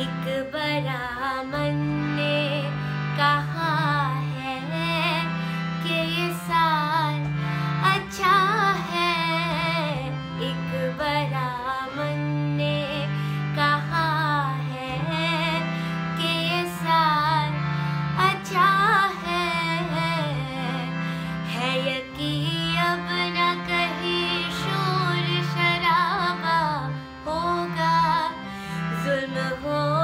एक बड़ा मन ने कहा me rend